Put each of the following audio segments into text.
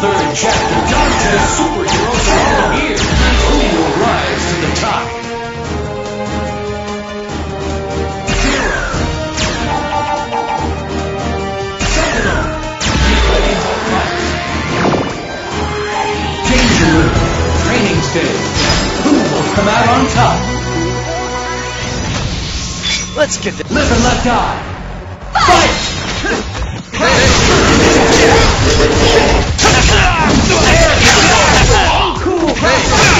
third chapter. Dante's superheroes are all here. Who will rise to the top? Zero. Sentinel. Ready for fight. Danger. Training stage. Who will come out on top? Let's get this. Live and let die. Fight! Hey.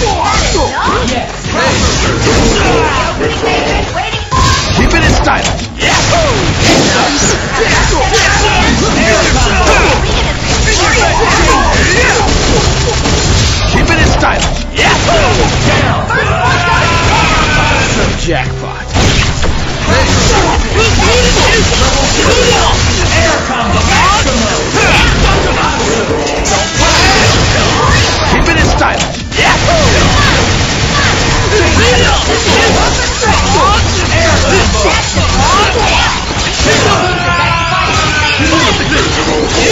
Keep it in style. Keep it in style. Jackpot. Yeah.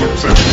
Win!